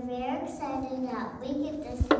are very excited that we get this